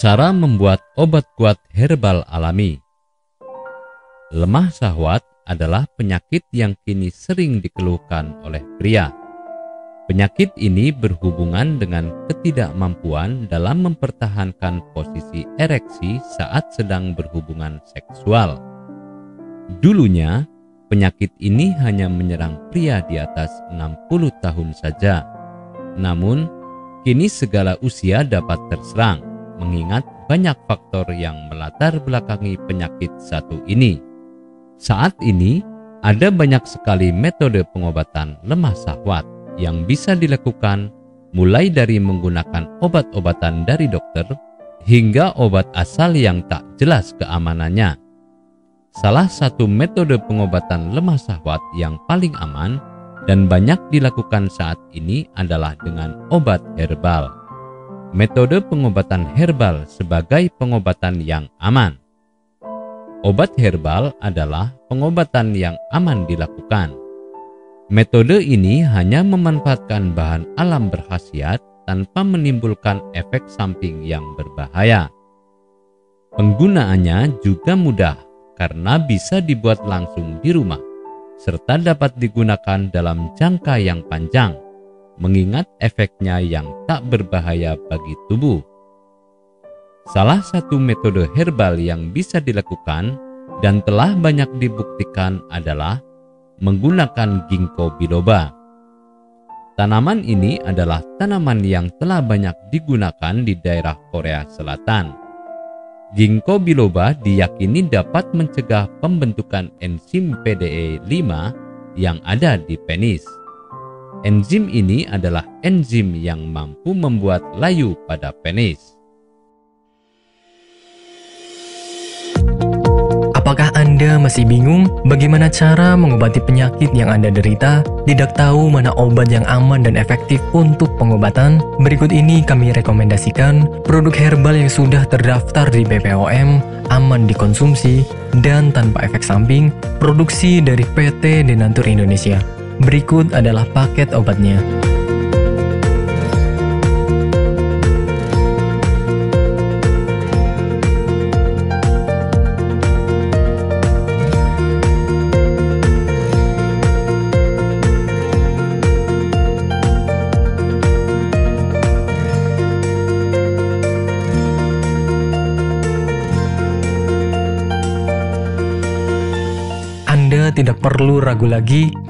Cara membuat obat kuat herbal alami. Lemah syahwat adalah penyakit yang kini sering dikeluhkan oleh pria. Penyakit ini berhubungan dengan ketidakmampuan dalam mempertahankan posisi ereksi saat sedang berhubungan seksual. Dulunya, penyakit ini hanya menyerang pria di atas 60 tahun saja. Namun, kini segala usia dapat terserang mengingat banyak faktor yang melatar belakangi penyakit satu ini. Saat ini, ada banyak sekali metode pengobatan lemah syahwat yang bisa dilakukan mulai dari menggunakan obat-obatan dari dokter hingga obat asal yang tak jelas keamanannya. Salah satu metode pengobatan lemah syahwat yang paling aman dan banyak dilakukan saat ini adalah dengan obat herbal metode pengobatan herbal sebagai pengobatan yang aman. Obat herbal adalah pengobatan yang aman dilakukan. Metode ini hanya memanfaatkan bahan alam berkhasiat tanpa menimbulkan efek samping yang berbahaya. Penggunaannya juga mudah karena bisa dibuat langsung di rumah, serta dapat digunakan dalam jangka yang panjang mengingat efeknya yang tak berbahaya bagi tubuh. Salah satu metode herbal yang bisa dilakukan dan telah banyak dibuktikan adalah menggunakan ginkgo biloba. Tanaman ini adalah tanaman yang telah banyak digunakan di daerah Korea Selatan. Ginkgo biloba diyakini dapat mencegah pembentukan enzim PDE 5 yang ada di penis. Enzim ini adalah enzim yang mampu membuat layu pada penis. Apakah Anda masih bingung bagaimana cara mengobati penyakit yang Anda derita? Tidak tahu mana obat yang aman dan efektif untuk pengobatan? Berikut ini kami rekomendasikan produk herbal yang sudah terdaftar di BPOM, aman dikonsumsi, dan tanpa efek samping, produksi dari PT Denatur Indonesia. Berikut adalah paket obatnya. Anda tidak perlu ragu lagi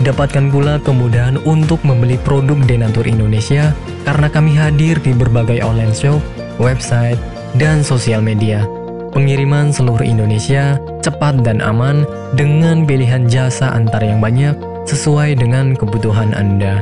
Dapatkan pula kemudahan untuk membeli produk Denatur Indonesia karena kami hadir di berbagai online shop, website, dan sosial media. Pengiriman seluruh Indonesia cepat dan aman dengan pilihan jasa antar yang banyak sesuai dengan kebutuhan Anda.